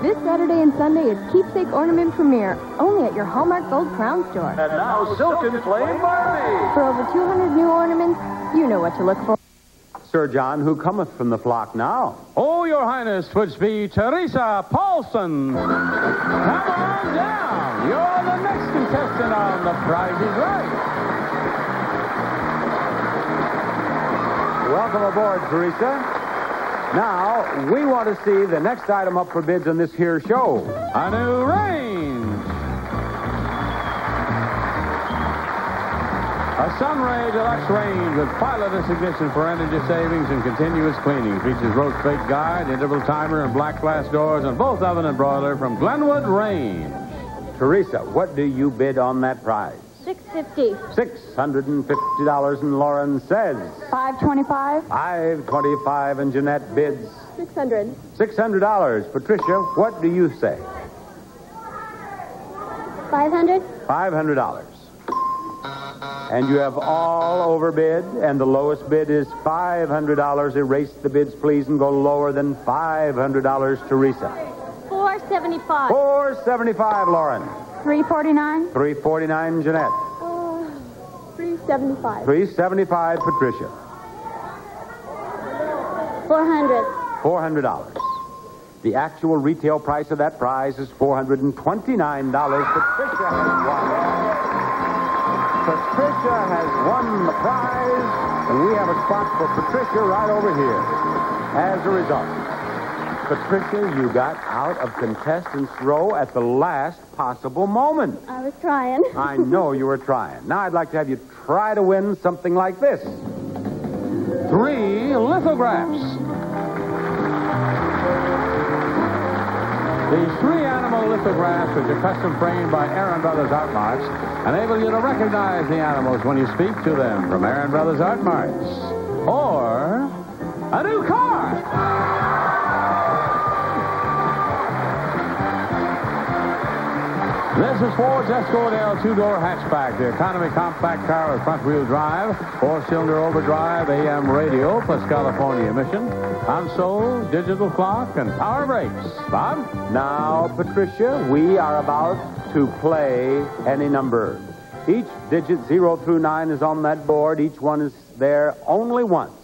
This Saturday and Sunday is Keepsake Ornament Premiere, only at your Hallmark Gold Crown store. And now Silken Flame Barbie. For over 200 new ornaments, you know what to look for. Sir John, who cometh from the flock now? Oh, your highness, twould be Teresa Paulson. Come on down. You're the next contestant on The Price is Right. Welcome aboard, Teresa. Now, we want to see the next item up for bids on this here show. A new range. A Sunray Deluxe range with pilotless ignition for energy savings and continuous cleaning. Features roast bake guide, interval timer, and black glass doors on both oven and broiler from Glenwood Range. Teresa, what do you bid on that prize? 650 $650 and Lauren says 525 525 and Jeanette bids 600 $600. Patricia, what do you say? 500 $500. And you have all overbid, and the lowest bid is $500. Erase the bids, please, and go lower than $500, Teresa. 475 475 Lauren. 349 349 Jeanette. Uh, 375 375 Patricia. 400 $400. The actual retail price of that prize is $429. Patricia has won. Patricia has won the prize, and we have a spot for Patricia right over here. As a result, Patricia, you got out of contestants' row at the last possible moment. I was trying. I know you were trying. Now I'd like to have you try to win something like this. Three lithographs. These three animal lithographs, which are custom framed by Aaron Brothers Art Marts, enable you to recognize the animals when you speak to them from Aaron Brothers Art Marts. Or a new car. This is Ford's Escort L two-door hatchback, the economy compact car with front-wheel drive, four-cylinder overdrive, AM radio, plus California emission, console, digital clock, and power brakes. Bob? Now, Patricia, we are about to play any number. Each digit 0 through 9 is on that board. Each one is there only once.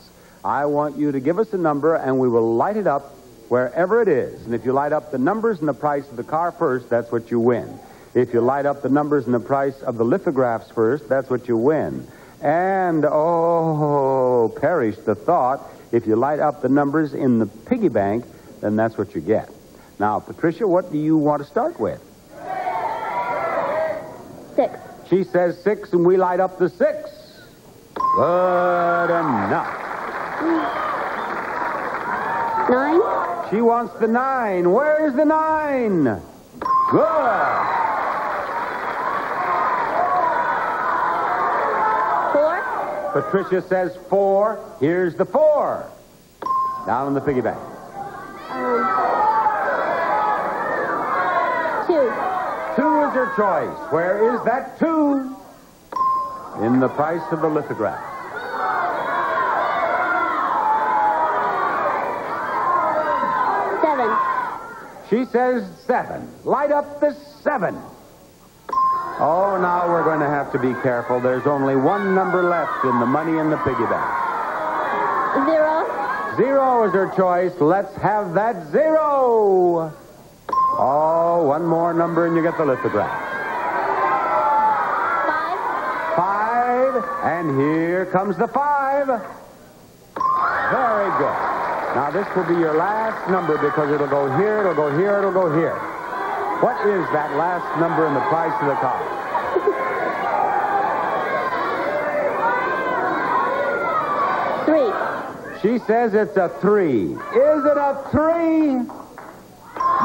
I want you to give us a number, and we will light it up wherever it is. And if you light up the numbers and the price of the car first, that's what you win. If you light up the numbers and the price of the lithographs first, that's what you win. And, oh, perish the thought, if you light up the numbers in the piggy bank, then that's what you get. Now, Patricia, what do you want to start with? Six. She says six, and we light up the six. Good enough. Nine. She wants the nine. Where's the nine? Good. Patricia says four. Here's the four. Down in the piggy bank. Um, two. Two is your choice. Where is that two? In the price of the lithograph. Seven. She says seven. Light up the seven. Oh, now we're going to have to be careful. There's only one number left in the money in the piggy bank. Zero. Zero is her choice. Let's have that zero. Oh, one more number and you get the lithograph. Five. Five. And here comes the five. Very good. Now, this will be your last number because it'll go here, it'll go here, it'll go here. What is that last number in the price of the car? Three. She says it's a three. Is it a three?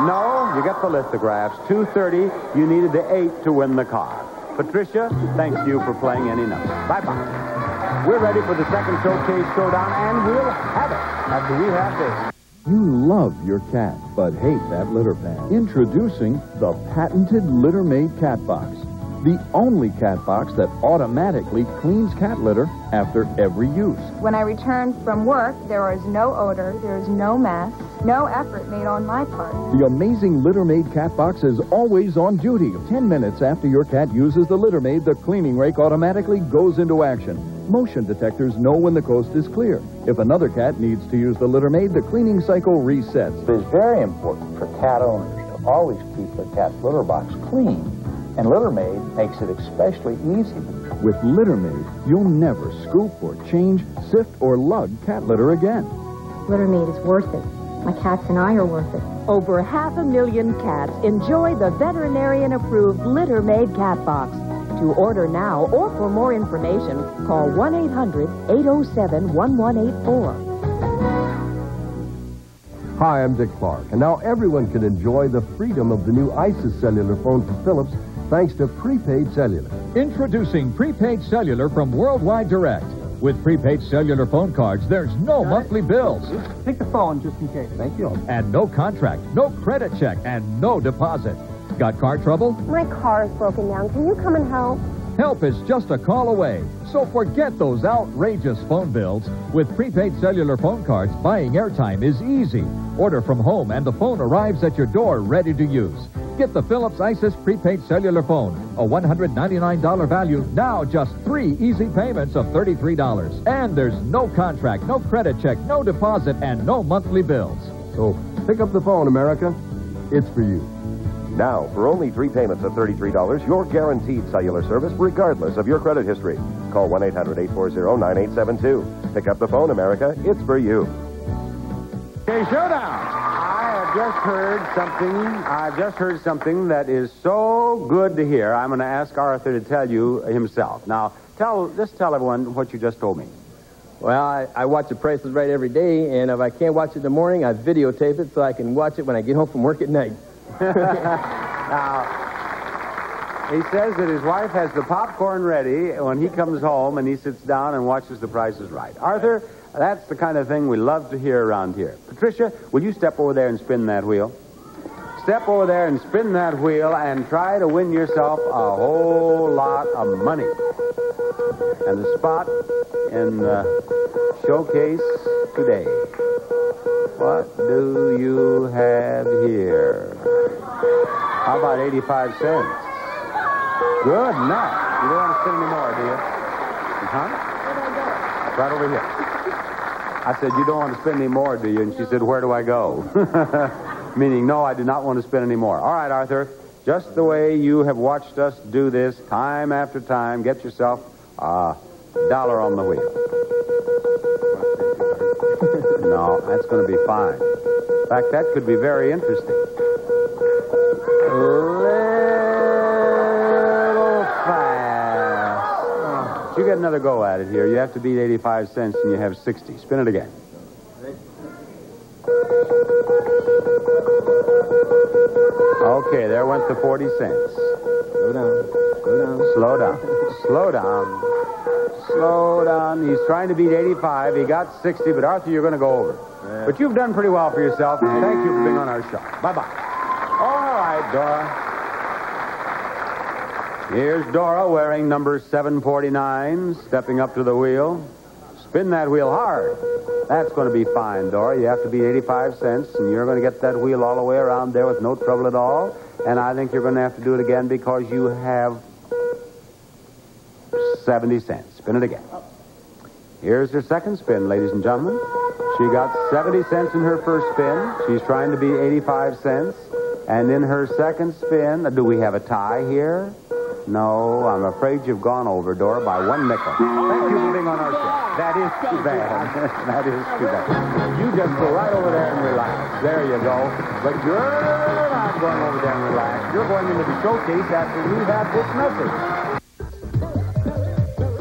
No, you get the lithographs. 230. You needed the eight to win the car. Patricia, thanks you for playing any number. Bye bye. We're ready for the second showcase showdown, and we'll have it after we have this. You love your cat, but hate that litter pan. Introducing the patented Litter Maid Cat Box. The only cat box that automatically cleans cat litter after every use. When I return from work, there is no odor, there is no mess, no effort made on my part. The amazing Litter Maid Cat Box is always on duty. Ten minutes after your cat uses the Litter Maid, the cleaning rake automatically goes into action. Motion detectors know when the coast is clear. If another cat needs to use the Litter Maid, the cleaning cycle resets. It is very important for cat owners to always keep their cat's litter box clean. And Litter Maid makes it especially easy. With Litter Maid, you'll never scoop or change, sift or lug cat litter again. Litter Maid is worth it. My cats and I are worth it. Over half a million cats enjoy the veterinarian-approved Litter Maid Cat Box. To order now or for more information, call 1-800-807-1184. Hi, I'm Dick Clark, and now everyone can enjoy the freedom of the new ISIS cellular phone from Philips thanks to prepaid cellular. Introducing prepaid cellular from Worldwide Direct. With prepaid cellular phone cards, there's no monthly bills. Take the phone just in case. Thank you. And no contract, no credit check, and no deposit. Got car trouble? My car is broken down. Can you come and help? Help is just a call away. So forget those outrageous phone bills. With prepaid cellular phone cards, buying airtime is easy. Order from home and the phone arrives at your door ready to use. Get the Philips ISIS prepaid cellular phone, a $199 value, now just three easy payments of $33. And there's no contract, no credit check, no deposit, and no monthly bills. So pick up the phone, America. It's for you. Now, for only three payments of $33, you're guaranteed cellular service regardless of your credit history. Call 1 800 840 9872. Pick up the phone, America. It's for you. Okay, showdown. I have just heard something. I've just heard something that is so good to hear. I'm going to ask Arthur to tell you himself. Now, tell just tell everyone what you just told me. Well, I, I watch The Price is Right every day, and if I can't watch it in the morning, I videotape it so I can watch it when I get home from work at night. now, he says that his wife has the popcorn ready when he comes home and he sits down and watches The Price is Right. Arthur, that's the kind of thing we love to hear around here. Patricia, will you step over there and spin that wheel? Step over there and spin that wheel and try to win yourself a whole lot of money. And the spot in the showcase today. What do you have here? How about 85 cents? Good enough. You don't want to spend any more, do you? Huh? Right over here. I said, you don't want to spend any more, do you? And she said, where do I go? Meaning, no, I do not want to spend any more. All right, Arthur. Just the way you have watched us do this time after time, get yourself a dollar on the wheel. no, that's going to be fine. In fact, that could be very interesting. Little fast. You get another go at it here. You have to beat 85 cents and you have 60. Spin it again. Okay, there went the 40 cents. Slow down. Slow down. Slow down. Slow down. Slow down. He's trying to beat 85. He got 60, but Arthur, you're going to go over. But you've done pretty well for yourself. Thank you for being on our show. Bye bye. All right, Dora. Here's Dora wearing number 749, stepping up to the wheel. Spin that wheel hard. That's going to be fine, Dora. You have to beat 85 cents, and you're going to get that wheel all the way around there with no trouble at all. And I think you're going to have to do it again because you have 70 cents. Spin it again. Here's her second spin, ladies and gentlemen. She got 70 cents in her first spin. She's trying to be 85 cents. And in her second spin, do we have a tie here? No, I'm afraid you've gone over, Dora, by one nickel. Thank you for being on our show. That is too bad. that is too bad. You just go right over there and relax. There you go. But you're not going over there and relax. You're going into the showcase after we have this message.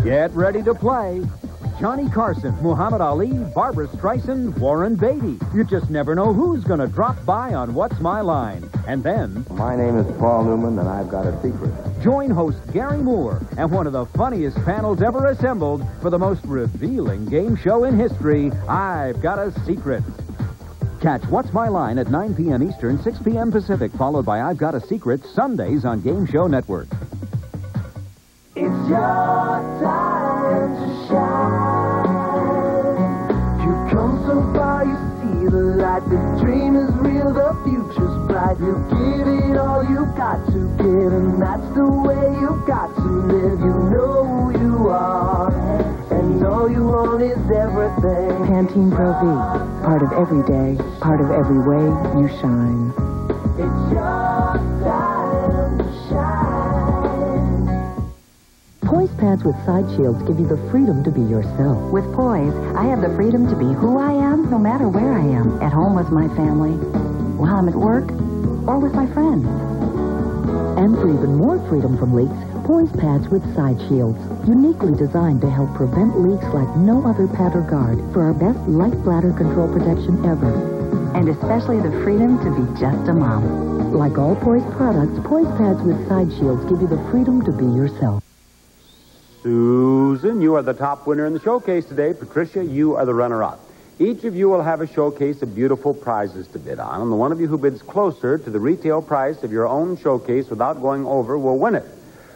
Get ready to play. Johnny Carson, Muhammad Ali, Barbra Streisand, Warren Beatty. You just never know who's going to drop by on What's My Line. And then. My name is Paul Newman, and I've got a secret. Join host Garry Moore and one of the funniest panels ever assembled for the most revealing game show in history. I've got a secret. Catch What's My Line at 9 p.m. Eastern, 6 p.m. Pacific, followed by I've Got a Secret Sundays on Game Show Network. It's your time to shine. You've come so far, you the light. The dream is real, the future's bright. You give it all you got to give, and that's the way you've got to live. You know who you are, and all you want is everything. Pantene Pro-V. Part of every day, part of every way you shine. Poise pads with side shields give you the freedom to be yourself. With Poise, I have the freedom to be who I am no matter where I am. At home with my family, while I'm at work, or with my friends. And for even more freedom from leaks, Poise pads with side shields. Uniquely designed to help prevent leaks like no other pad or guard for our best light bladder control protection ever. And especially the freedom to be just a mom. Like all Poise products, Poise pads with side shields give you the freedom to be yourself. Susan, you are the top winner in the showcase today. Patricia, you are the runner-up. Each of you will have a showcase of beautiful prizes to bid on, and the one of you who bids closer to the retail price of your own showcase without going over will win it.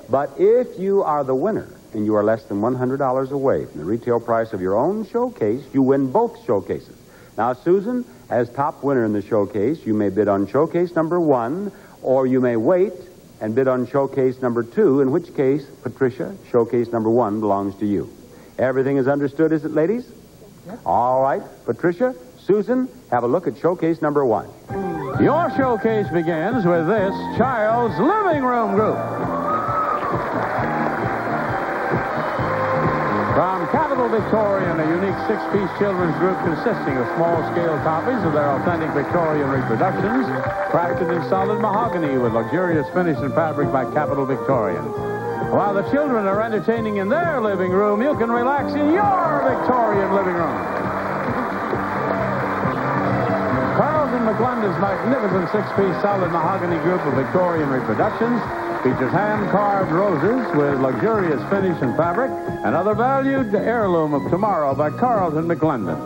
But if you are the winner and you are less than $100 away from the retail price of your own showcase, you win both showcases. Now, Susan, as top winner in the showcase, you may bid on showcase number one, or you may wait and bid on showcase number two, in which case, Patricia, showcase number one belongs to you. Everything is understood, is it, ladies? All right. Patricia, Susan, have a look at showcase number one. Your showcase begins with this child's living room group. From Capital Victorian, a unique six-piece children's group consisting of small-scale copies of their authentic Victorian reproductions, crafted in solid mahogany with luxurious finish and fabric by Capital Victorian. While the children are entertaining in their living room, you can relax in your Victorian living room. Carlton McLendon's magnificent six-piece solid mahogany group of Victorian reproductions features hand-carved roses with luxurious finish and fabric and other valued heirloom of tomorrow by Carlton McLendon.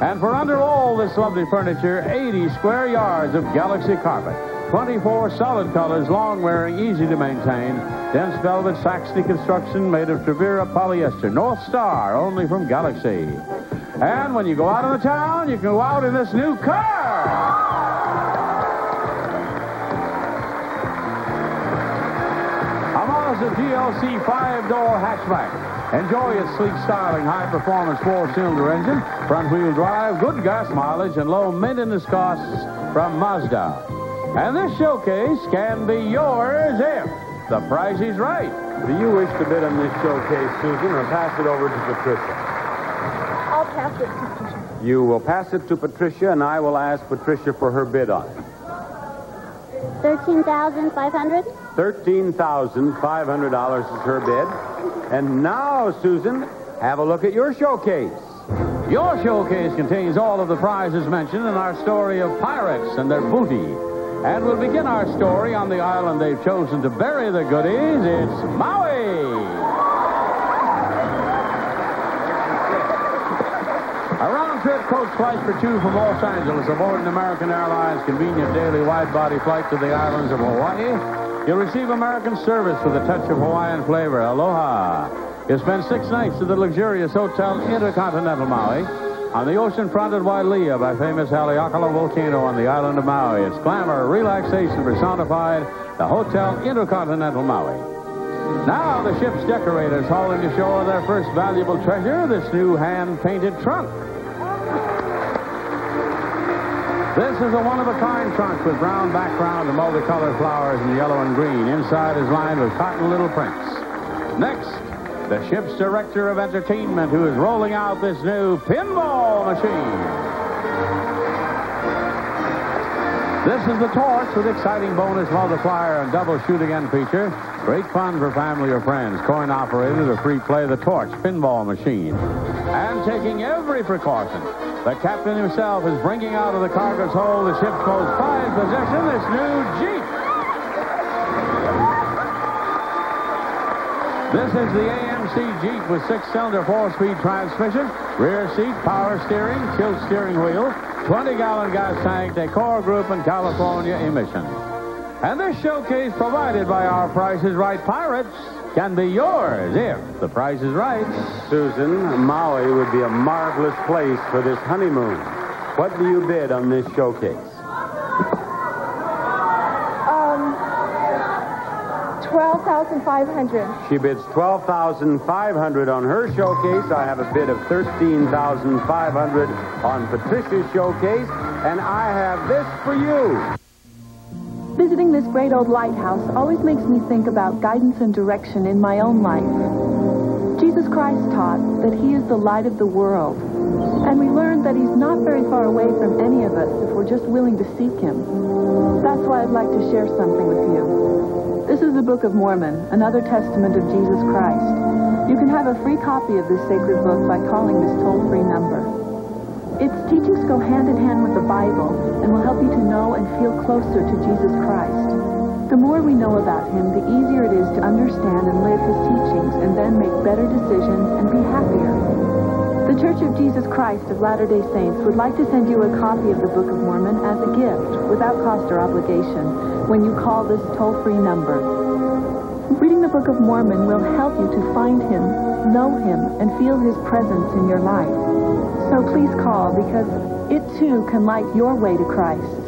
And for under all this lovely furniture, 80 square yards of Galaxy carpet. 24 solid colors, long wearing, easy to maintain. Dense velvet Saxony construction made of Trevira polyester. North Star, only from Galaxy. And when you go out in the town, you can go out in this new car. A Mazda GLC five-door hatchback. Enjoy its sleek styling, high-performance four-cylinder engine, front-wheel drive, good gas mileage, and low maintenance costs from Mazda. And this showcase can be yours if the price is right. Do you wish to bid on this showcase, Susan, or pass it over to Patricia? I'll pass it to Patricia. You will pass it to Patricia, and I will ask Patricia for her bid on it. 13500 $13,500 is her bid. And now, Susan, have a look at your showcase. Your showcase contains all of the prizes mentioned in our story of pirates and their booty. And we'll begin our story on the island they've chosen to bury the goodies. It's Maui. A round trip coach flight for two from Los Angeles aboard an American Airlines convenient daily wide body flight to the islands of Hawaii. You'll receive American service with a touch of Hawaiian flavor. Aloha. You'll spend six nights at the luxurious Hotel Intercontinental Maui on the ocean front at Wailea by famous Haleakala volcano on the island of Maui. It's glamour, relaxation personified, the Hotel Intercontinental Maui. Now the ship's decorators hauling to shore their first valuable treasure, this new hand-painted trunk. This is a one-of-a-kind trunk with brown background and multicolored flowers in yellow and green. Inside is lined with cotton little prints. Next, the ship's director of entertainment who is rolling out this new pinball machine. This is the torch with exciting bonus multiplier and double shoot again feature. Great fun for family or friends. Coin operated or free play the torch pinball machine. And taking every precaution, the captain himself is bringing out of the cargo's hold the ship's most prized possession, this new Jeep. This is the AMC Jeep with six-cylinder four-speed transmission, rear seat, power steering, tilt steering wheel, 20-gallon gas tank, decor group, in California emission. And this showcase provided by our Price is Right Pirates can be yours if the price is right. Susan, Maui would be a marvelous place for this honeymoon. What do you bid on this showcase? Um, 12500 She bids 12500 on her showcase. I have a bid of 13500 on Patricia's showcase. And I have this for you. Visiting this great old lighthouse always makes me think about guidance and direction in my own life. Jesus Christ taught that he is the light of the world. And we learned that he's not very far away from any of us if we're just willing to seek him. That's why I'd like to share something with you. This is the Book of Mormon, another testament of Jesus Christ. You can have a free copy of this sacred book by calling this toll-free number. Its teachings go hand in hand with the Bible and will help you to know and feel closer to Jesus Christ. The more we know about him, the easier it is to understand and live his teachings and then make better decisions and be happier. The Church of Jesus Christ of Latter-day Saints would like to send you a copy of the Book of Mormon as a gift without cost or obligation when you call this toll-free number. Reading the Book of Mormon will help you to find him, know him, and feel his presence in your life. So please call because it too can light your way to Christ.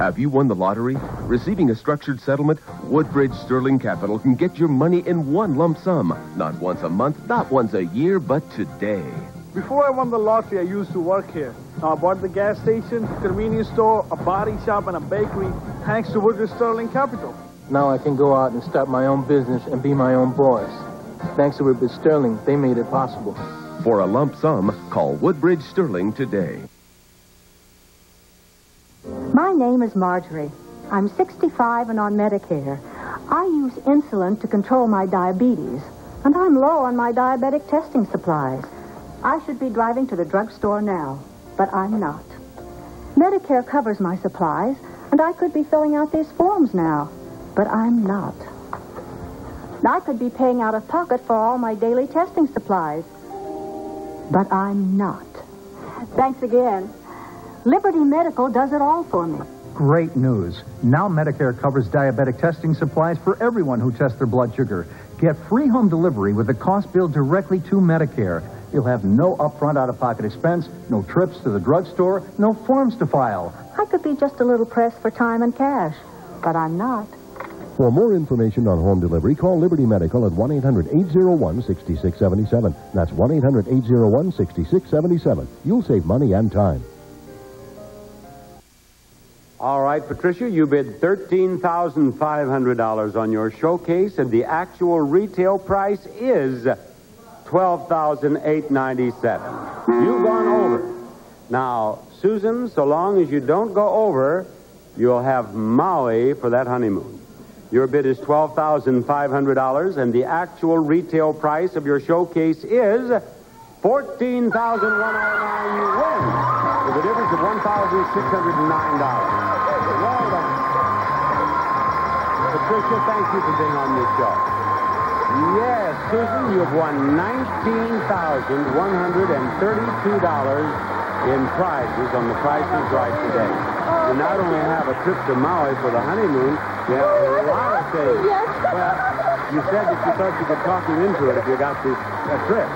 Have you won the lottery? Receiving a structured settlement, Woodbridge Sterling Capital can get your money in one lump sum. Not once a month, not once a year, but today. Before I won the lottery, I used to work here. Now I bought the gas station, convenience store, a body shop, and a bakery, thanks to Woodbridge Sterling Capital. Now I can go out and start my own business and be my own boss. Thanks to Woodbridge Sterling, they made it possible. For a lump sum, call Woodbridge Sterling today. My name is Marjorie. I'm 65 and on Medicare. I use insulin to control my diabetes, and I'm low on my diabetic testing supplies. I should be driving to the drugstore now, but I'm not. Medicare covers my supplies, and I could be filling out these forms now, but I'm not. I could be paying out of pocket for all my daily testing supplies, but I'm not. Thanks again. Liberty Medical does it all for me. Great news. Now Medicare covers diabetic testing supplies for everyone who tests their blood sugar. Get free home delivery with the cost billed directly to Medicare. You'll have no upfront out-of-pocket expense, no trips to the drugstore, no forms to file. I could be just a little pressed for time and cash, but I'm not. For more information on home delivery, call Liberty Medical at 1-800-801-6677. That's 1-800-801-6677. You'll save money and time. All right, Patricia, you bid $13,500 on your showcase, and the actual retail price is $12,897. You've gone over. Now, Susan, so long as you don't go over, you'll have Maui for that honeymoon. Your bid is $12,500, and the actual retail price of your showcase is $14,109. You win with a difference of $1,609. Well done. Patricia, thank you for being on this show. Yes, Susan, you've won $19,132 in prizes on the prices right today. You not only have a trip to Maui for the honeymoon, you have a lot of things. Well, you said that you thought you could talk him into it if you got this uh, trip.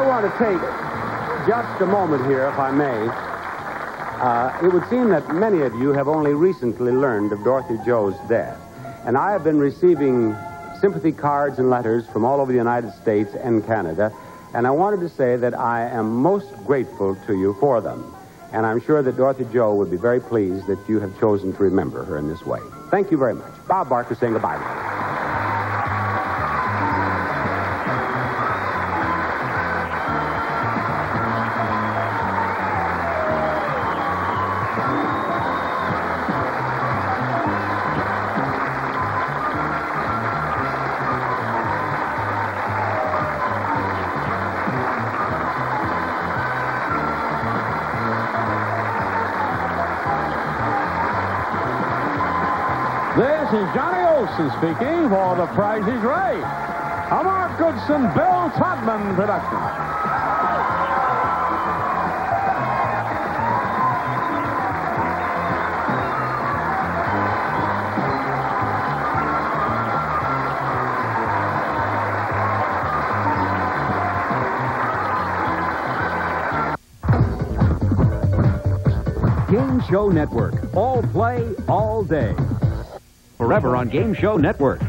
I want to take just a moment here, if I may. Uh, it would seem that many of you have only recently learned of Dorothy Jo's death. And I have been receiving sympathy cards and letters from all over the United States and Canada. And I wanted to say that I am most grateful to you for them. And I'm sure that Dorothy Joe would be very pleased that you have chosen to remember her in this way. Thank you very much. Bob Barker saying goodbye. Speaking for The Price is Right. A Mark Goodson, Bill Todman production. Game Show Network. All play, all day. Forever on Game Show Network.